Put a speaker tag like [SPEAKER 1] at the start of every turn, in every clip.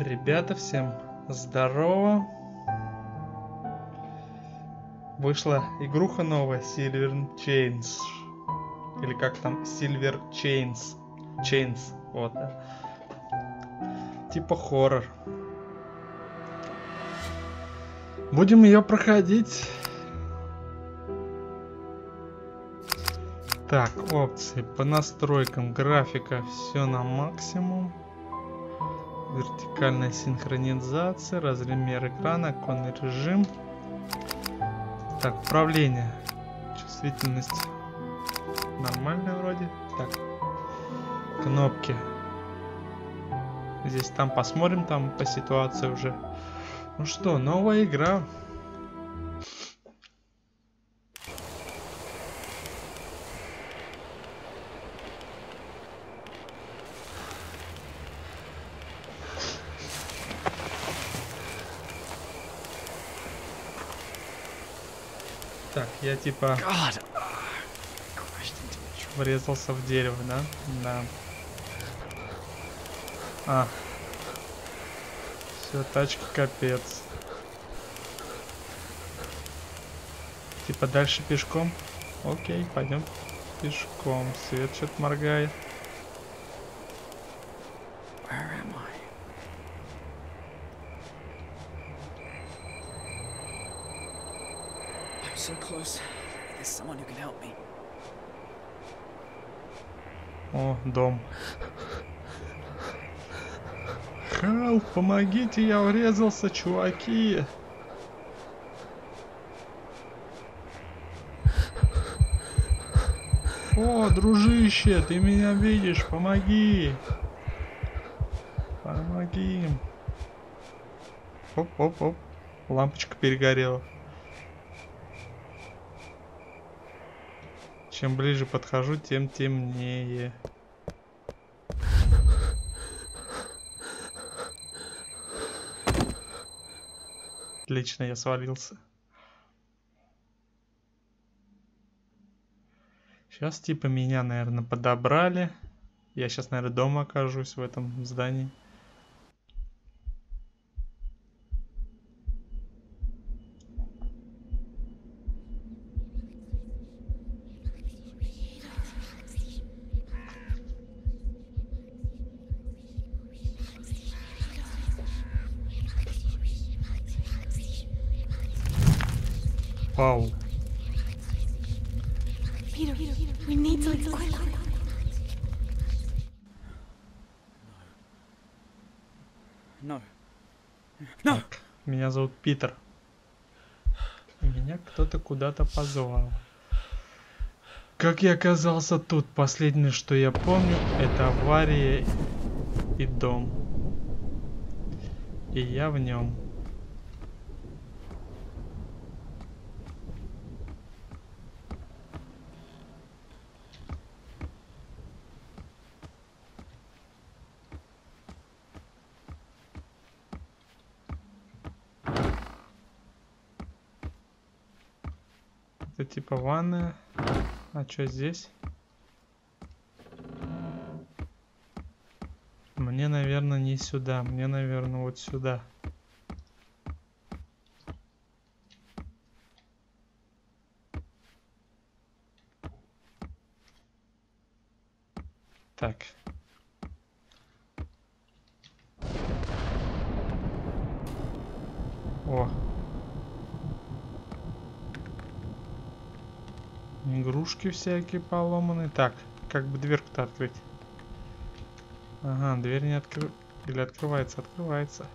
[SPEAKER 1] Ребята, всем здорово. Вышла игруха новая, Silver Chains. Или как там, Silver Chains. Chains, вот, да. Типа хоррор. Будем ее проходить. Так, опции по настройкам графика все на максимум. Вертикальная синхронизация, размер экрана, оконный режим. Так, управление. Чувствительность нормальная вроде. Так, кнопки. Здесь там посмотрим, там по ситуации уже. Ну что, новая игра. Так, я типа врезался в дерево, да? Да. А. Все, тачка капец. Типа дальше пешком? Окей, пойдем пешком. Свет что-то моргает. Помогите, я врезался, чуваки. О, дружище, ты меня видишь, помоги. Помоги. Оп-оп-оп. Лампочка перегорела. Чем ближе подхожу, тем темнее. Отлично, я свалился. Сейчас типа меня, наверное, подобрали. Я сейчас, наверное, дома окажусь в этом здании.
[SPEAKER 2] No!
[SPEAKER 1] Так, меня зовут Питер. Меня кто-то куда-то позвал. Как я оказался тут? Последнее, что я помню, это авария и дом. И я в нем. Типа ванная. А что здесь? Мне, наверное, не сюда. Мне, наверное, вот сюда. Так. О. Игрушки всякие поломанные. Так, как бы дверку-то открыть? Ага, дверь не откры... Или открывается? Открывается.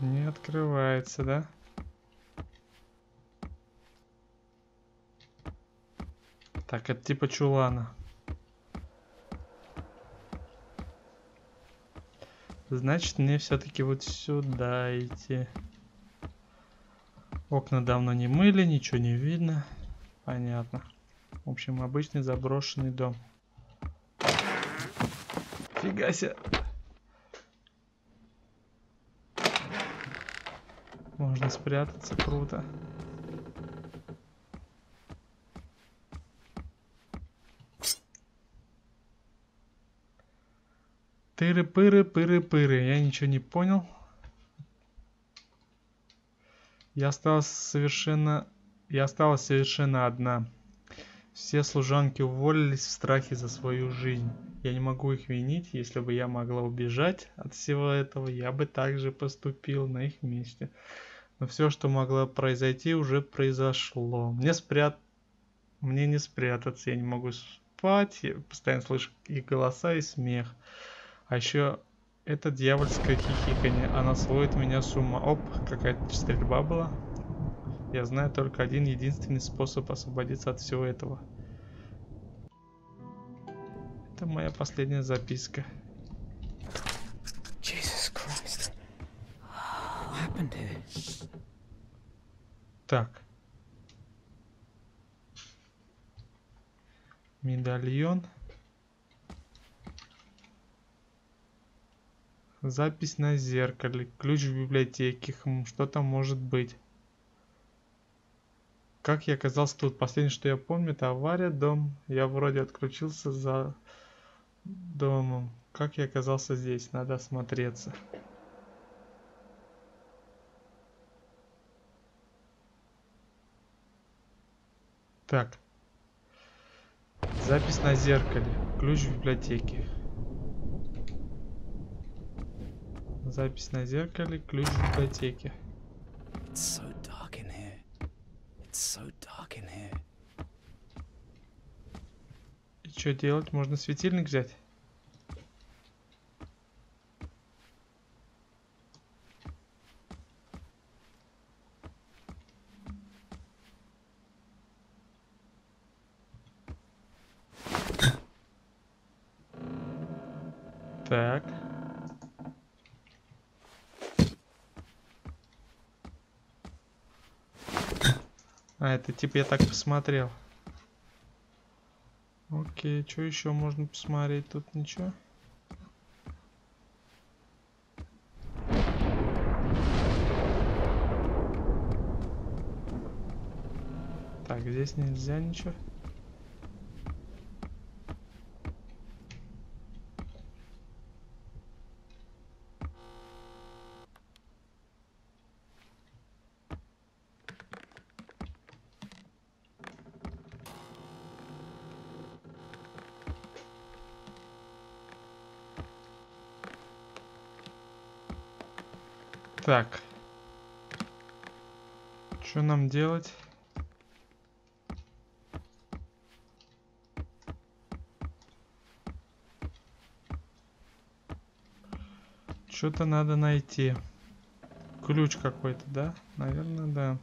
[SPEAKER 1] Не открывается, да? Так, это типа чулана. Значит, мне все-таки вот сюда идти. Окна давно не мыли, ничего не видно. Понятно. В общем, обычный заброшенный дом. Фига себе. Можно спрятаться, круто. Тыры-пыры-пыры-пыры. Я ничего не понял. Я осталась совершенно... Я осталась совершенно одна. Все служанки уволились в страхе за свою жизнь. Я не могу их винить, если бы я могла убежать от всего этого, я бы также поступил на их месте. Но все, что могло произойти, уже произошло. Мне спрят... Мне не спрятаться, я не могу спать, я постоянно слышу их голоса и смех. А еще это дьявольское хихиканье, она сводит меня с ума. Оп, какая-то стрельба была. Я знаю только один единственный способ освободиться от всего этого. Это моя последняя записка. Так. Медальон. Запись на зеркале. Ключ в библиотеке. Хм, что там может быть? Как я оказался тут? Последнее, что я помню, это авария, дом. Я вроде отключился за домом. Как я оказался здесь? Надо осмотреться. Так. Запись на зеркале. Ключ в библиотеке. Запись на зеркале. Ключ в библиотеке.
[SPEAKER 2] So so.
[SPEAKER 1] И что делать? Можно светильник взять? Так. А, это типа я так посмотрел. Окей, что еще можно посмотреть? Тут ничего. Так, здесь нельзя ничего. Так. Что нам делать? Что-то надо найти. Ключ какой-то, да? Наверное, да.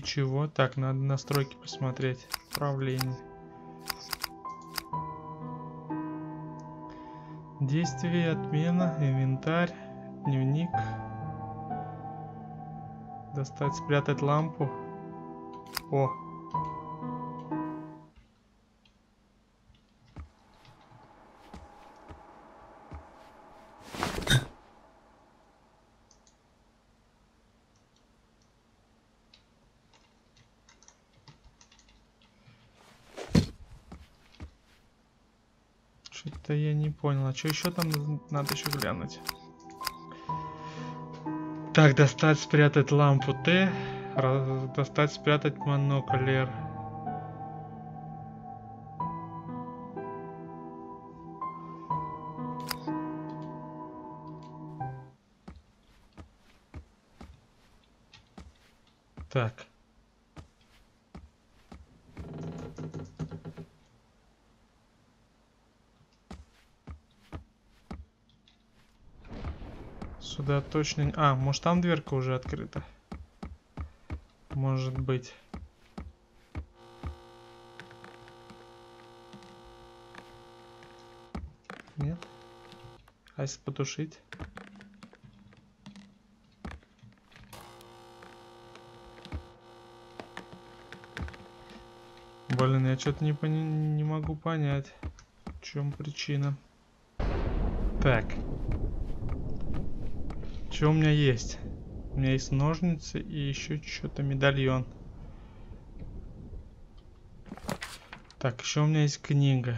[SPEAKER 1] Чего? Так, надо настройки посмотреть. Управление. Действие, отмена, инвентарь, дневник. Достать, спрятать лампу. О. Что-то я не понял. А что еще там надо еще глянуть? Так, достать, спрятать лампу Т. достать, спрятать монокль R. точно... А, может там дверка уже открыта? Может быть. Нет? А если потушить? Блин, я что-то не, пони... не могу понять, в чем причина. Так. Что у меня есть? У меня есть ножницы и еще что-то медальон. Так, еще у меня есть книга.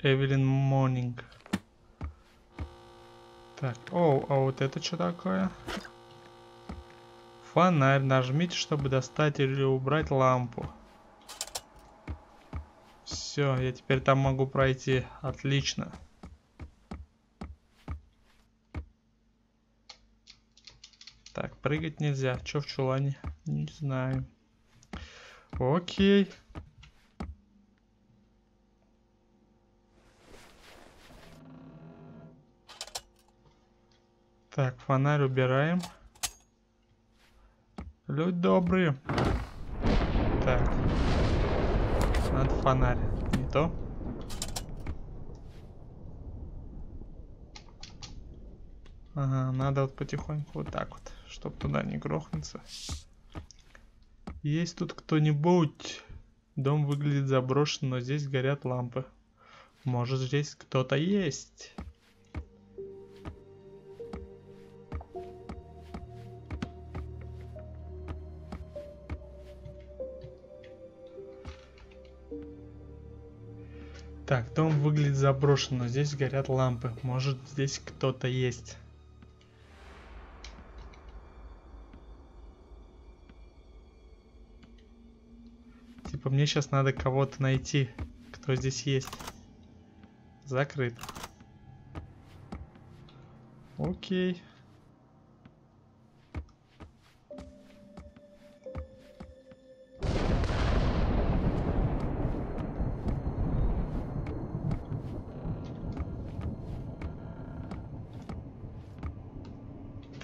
[SPEAKER 1] Эвелин Монинг. Так, о, а вот это что такое? Фонарь. Нажмите, чтобы достать или убрать лампу. Все, я теперь там могу пройти. Отлично. Прыгать нельзя. Че в чулане? Не знаю. Окей. Так, фонарь убираем. Люди добрые. Так. Надо фонарь. Не то. Ага, надо вот потихоньку вот так вот, чтобы туда не грохнуться. Есть тут кто-нибудь? Дом выглядит заброшен, но здесь горят лампы. Может здесь кто-то есть? Так, дом выглядит заброшен, но здесь горят лампы. Может здесь кто-то есть? Типа мне сейчас надо кого-то найти, кто здесь есть. Закрыт. Окей.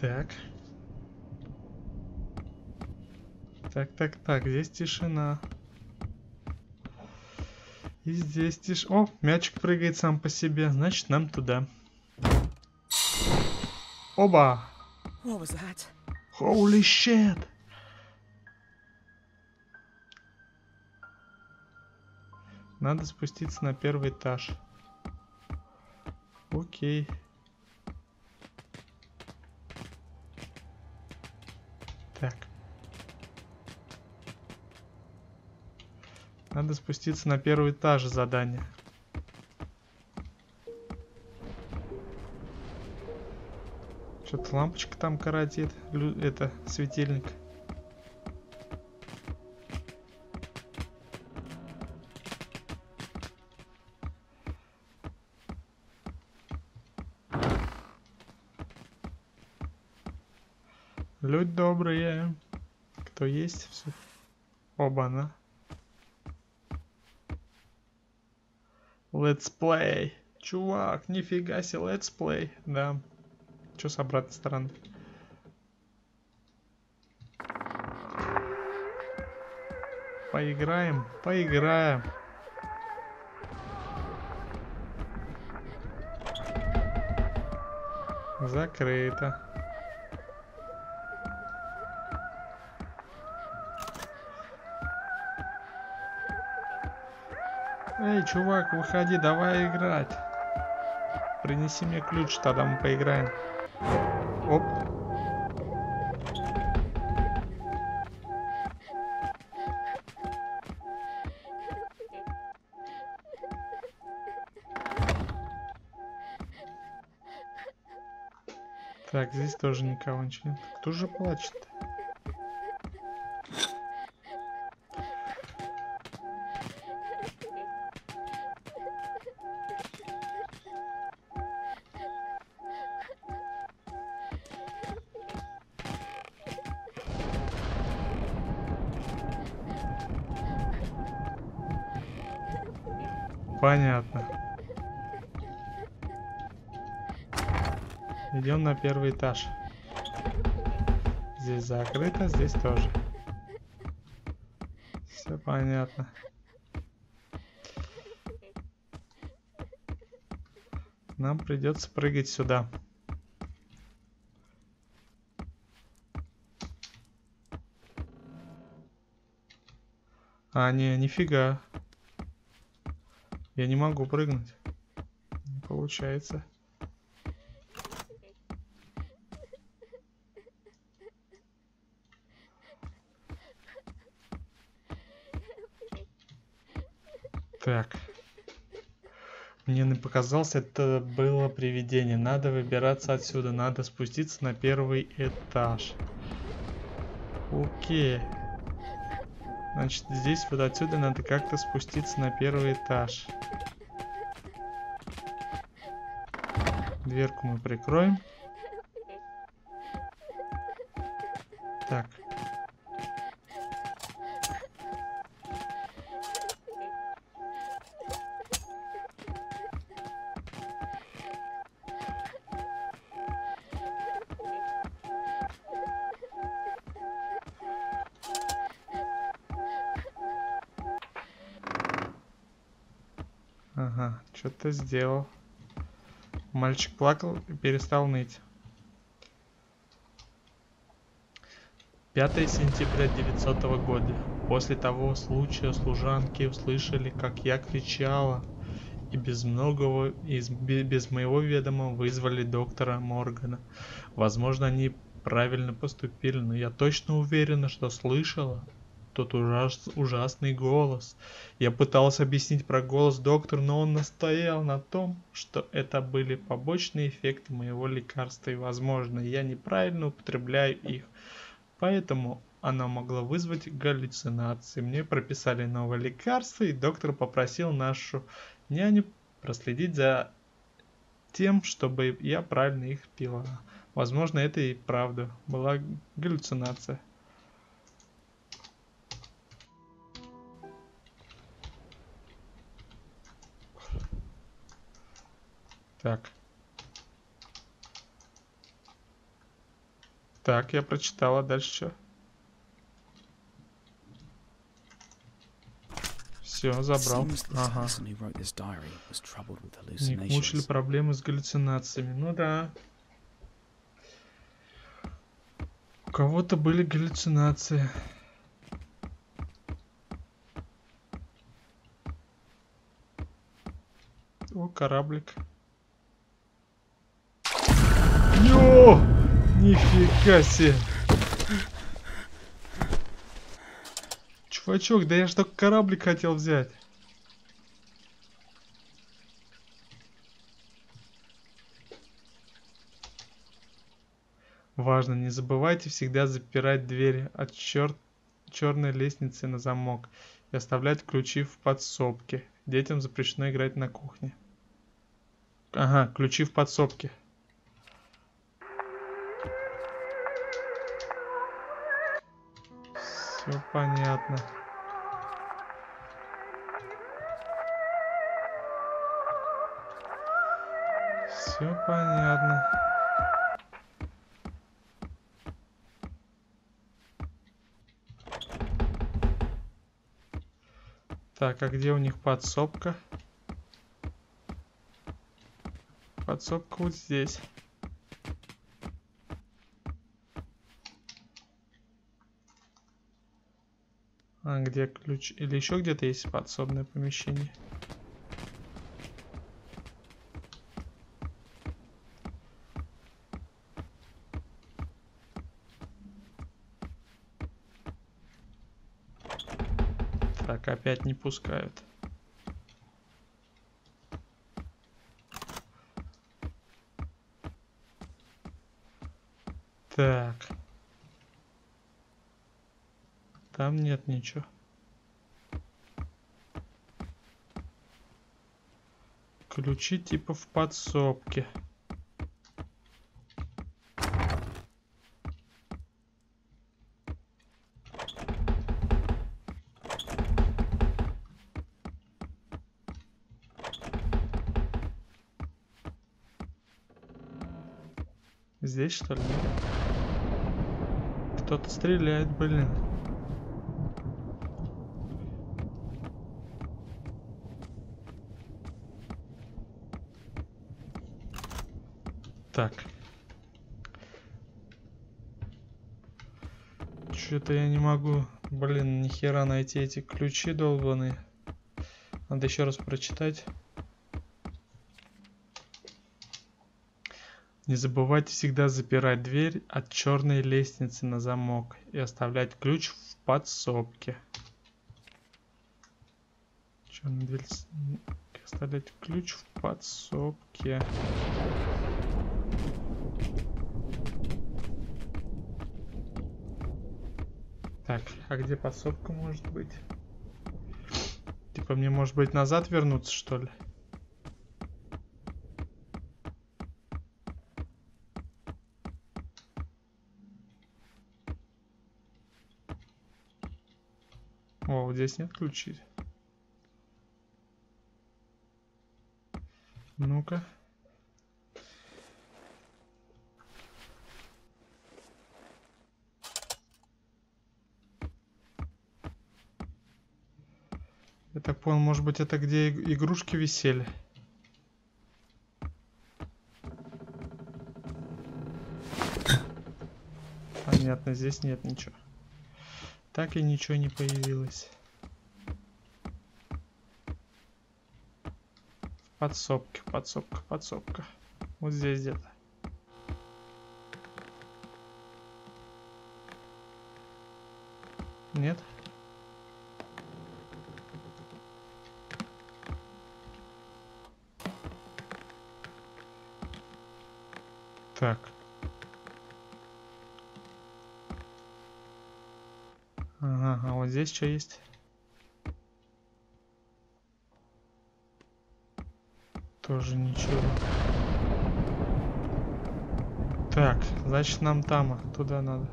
[SPEAKER 1] Так. Так, так, так, здесь тишина. И здесь тишь... О, мячик прыгает сам по себе. Значит, нам туда. Оба! Holy shit! Надо спуститься на первый этаж. Окей. Так. Надо спуститься на первый этаж задание. Что-то лампочка там коротит. Это, светильник. Люди добрые. Кто есть? Все. Оба-на. Let's play. Чувак, нифига себе, let's play. Да. Что с обратной стороны? Поиграем, поиграем. Закрыто. Эй, чувак, выходи, давай играть. Принеси мне ключ, тогда мы поиграем. Оп. Так, здесь тоже никого ничего нет. Кто же плачет? Идем на первый этаж. Здесь закрыто, здесь тоже. Все понятно. Нам придется прыгать сюда. А, не, нифига. Я не могу прыгнуть. Не получается. Так. Мне не показалось, это было привидение. Надо выбираться отсюда. Надо спуститься на первый этаж. Окей. Значит, здесь вот отсюда надо как-то спуститься на первый этаж. Дверку мы прикроем. Так. Что-то сделал. Мальчик плакал и перестал ныть. 5 сентября 900 года. После того случая служанки услышали, как я кричала, и без многого, из, без моего ведома вызвали доктора Моргана. Возможно, они правильно поступили, но я точно уверена, что слышала тот ужас, ужасный голос. Я пытался объяснить про голос доктор, но он настоял на том, что это были побочные эффекты моего лекарства, и, возможно, я неправильно употребляю их. Поэтому оно могло вызвать галлюцинации. Мне прописали новое лекарство, и доктор попросил нашу няню проследить за тем, чтобы я правильно их пила. Возможно, это и правда была галлюцинация. Так. Так, я прочитала. Дальше что? Все, забрал. Ага. Ник мучили проблемы с галлюцинациями. Ну да. У кого-то были галлюцинации. О, кораблик. Нифига себе. Чувачок, да я ж только кораблик хотел взять. Важно, не забывайте всегда запирать двери от чер... черной лестницы на замок и оставлять ключи в подсобке. Детям запрещено играть на кухне. Ага, ключи в подсобке. Все понятно. Все понятно. Так, а где у них подсобка? Подсобка вот здесь. А где ключ? Или еще где-то есть подсобное помещение? Так, опять не пускают. Так. Там нет ничего. Ключи типа в подсобке. Здесь что ли? Кто-то стреляет, блин. Так. Что-то я не могу Блин, нихера найти эти ключи долбаные. Надо еще раз прочитать. Не забывайте всегда запирать дверь от черной лестницы на замок и оставлять ключ в подсобке. Черная дверь... Оставлять ключ в подсобке. Так, а где подсобка может быть? Типа мне может быть назад вернуться, что ли? О, вот здесь нет ключей. Ну-ка. Я так понял, может быть это где иг- игрушки висели? Понятно, здесь нет ничего. Так и ничего не появилось. В подсобке, подсобка, подсобка. Вот здесь где-то. Нет? Так. Ага, а вот здесь что есть? Тоже ничего. Так, значит нам там, туда надо.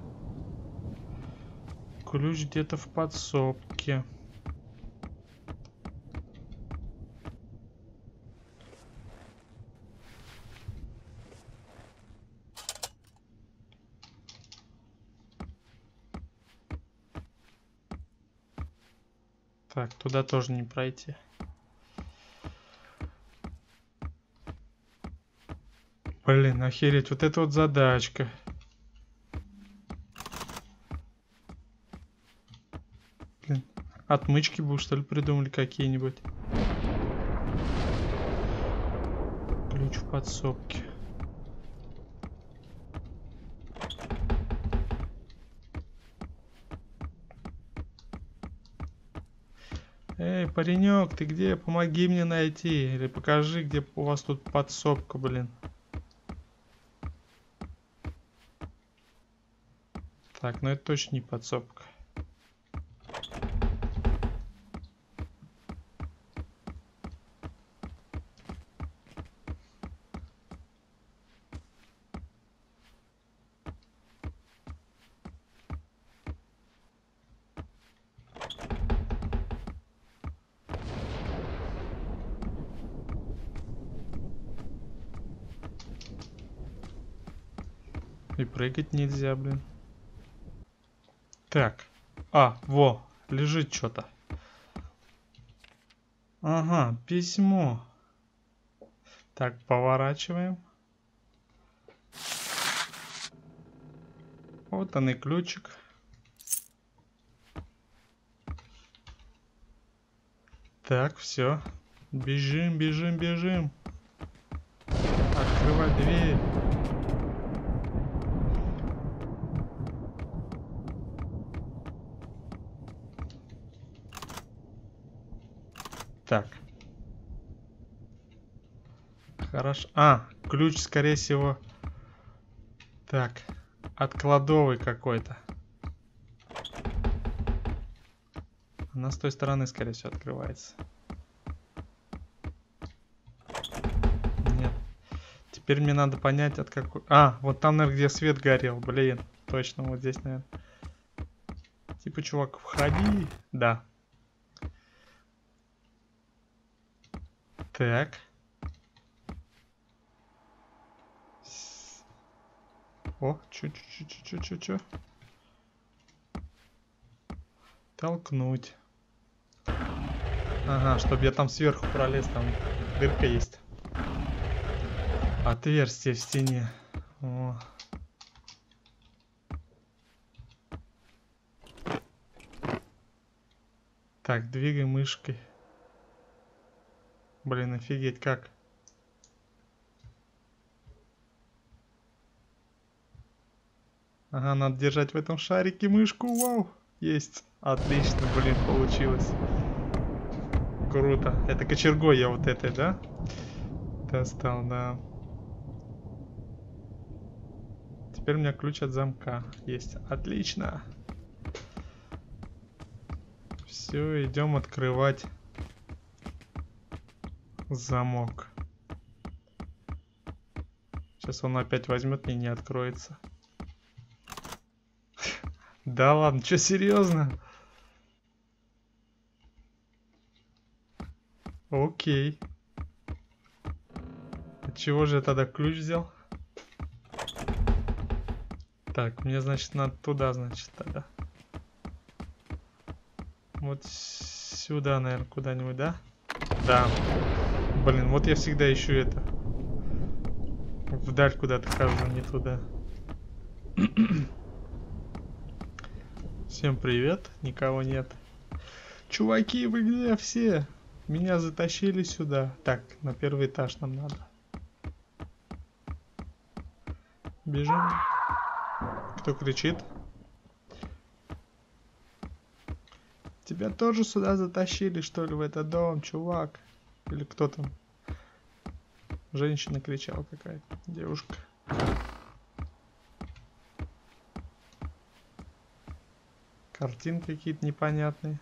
[SPEAKER 1] Ключ где-то в подсобке. Так, туда тоже не пройти. Блин, охереть, вот это вот задачка. Блин, отмычки бы что ли придумали какие-нибудь. Ключ в подсобке. Паренек, ты где? Помоги мне найти. Или покажи, где у вас тут подсобка, блин. Так, ну это точно не подсобка. Прыгать нельзя, блин. Так. А, во, лежит что-то. Ага, письмо. Так, поворачиваем. Вот он и ключик. Так, все. Бежим, бежим, бежим. Открывай дверь. Так. Хорошо. А, ключ, скорее всего. Так. От кладовой какой-то. Она с той стороны, скорее всего, открывается. Нет. Теперь мне надо понять, от какой... А, вот там, наверное, где свет горел. Блин, точно, вот здесь, наверное. Типа, чувак, входи. Да. Так. О, чу-чу-чу-чу-чу-чу. Толкнуть. Ага, чтобы я там сверху пролез, там дырка есть. Отверстие в стене. О. Так, двигай мышкой. Блин, офигеть, как? Ага, надо держать в этом шарике мышку. Вау! Есть. Отлично, блин, получилось. Круто. Это кочергой я вот этой, да? Достал, да. Теперь у меня ключ от замка есть. Отлично. Все, идем открывать замок. Сейчас он опять возьмет и не откроется. Да ладно, что серьезно? Окей. От чего же я тогда ключ взял? Так, мне, значит, надо туда, значит, тогда. Вот сюда, наверное, куда-нибудь, да? Да. Блин, вот я всегда ищу это. Вдаль куда-то хожу, не туда. Всем привет, никого нет. Чуваки, вы где все? Меня затащили сюда. Так, на первый этаж нам надо. Бежим. Кто кричит? Тебя тоже сюда затащили, что ли, в этот дом, чувак? Или кто там? Женщина кричала какая-то, девушка. Картин какие-то непонятные.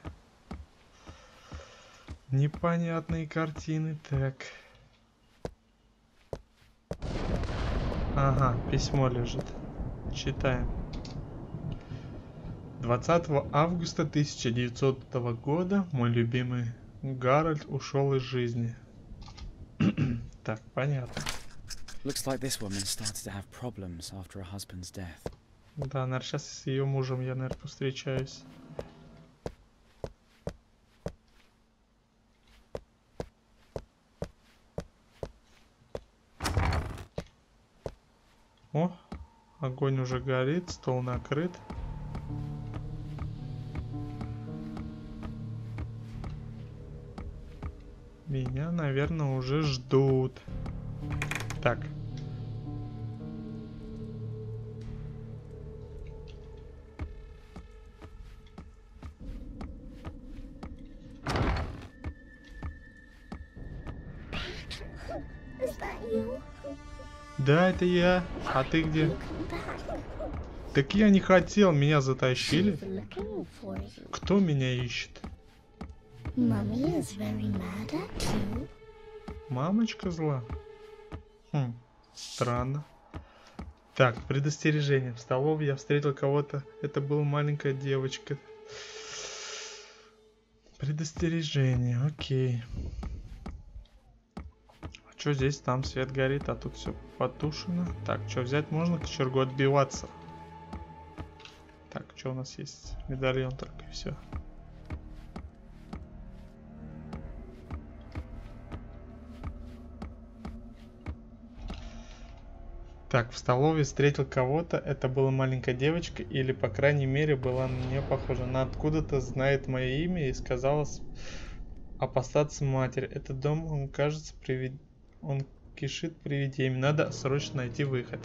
[SPEAKER 1] Непонятные картины. Так. Ага, письмо лежит. Читаем. 20 августа 1900 года мой любимый Гарольд ушел из жизни. так, понятно.
[SPEAKER 2] Looks like this woman started to have problems after her husband's death.
[SPEAKER 1] Да, наверное, сейчас с ее мужем я, наверное, повстречаюсь. О, огонь уже горит, стол накрыт. Меня, наверное, уже ждут. Так, Да, это я. А ты где? Так я не хотел, меня затащили. Кто меня ищет? Мамочка зла? Хм, странно. Так, предостережение. В столовой я встретил кого-то. Это была маленькая девочка. Предостережение, окей. Что здесь? Там свет горит, а тут все потушено. Так, что взять можно? Кочергу отбиваться. Так, что у нас есть? Медальон только и все. Так, в столовой встретил кого-то. Это была маленькая девочка, или, по крайней мере, была на нее похожа. Она откуда-то знает мое имя и сказала опасаться матери. Этот дом, он кажется, привед... Он кишит привидениями. Надо срочно найти выход.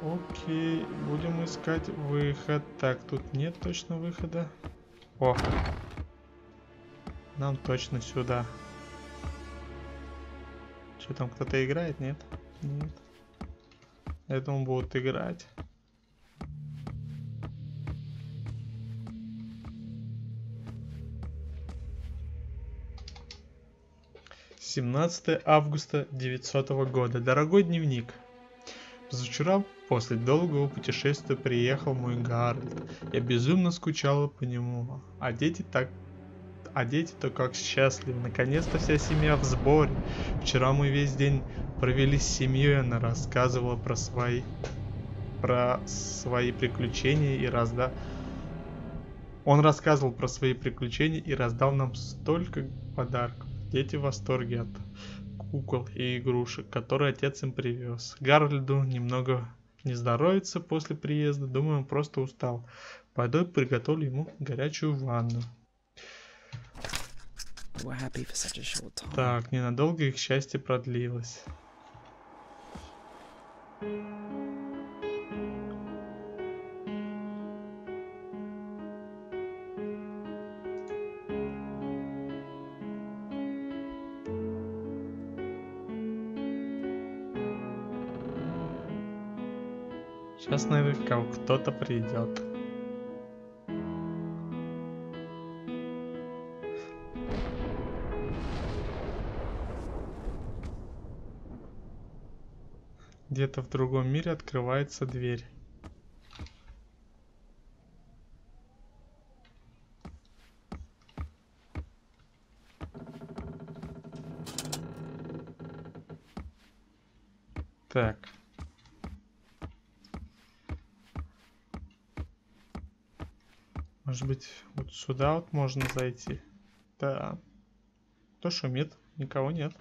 [SPEAKER 1] Окей, будем искать выход. Так, тут нет точно выхода. О! Нам точно сюда. Что там, кто-то играет? Нет? Нет. Я думал, будут играть. 17 августа 900 года. Дорогой дневник. Позавчера, после долгого путешествия, приехал мой Гарольд. Я безумно скучала по нему. А дети так... А дети-то как счастливы. Наконец-то вся семья в сборе. Вчера мы весь день провели с семьей. Она рассказывала про свои... Про свои приключения и разда... Он рассказывал про свои приключения и раздал нам столько подарков. Дети в восторге от кукол и игрушек, которые отец им привез. Гарольду немного не здоровится после приезда, думаю, он просто устал. Пойду приготовлю ему горячую ванну. Так, ненадолго их счастье продлилось. Сейчас наверняка кто-то придет. Где-то в другом мире открывается дверь. Так. Может быть, вот сюда вот можно зайти? Да. Кто шумит? Никого нет.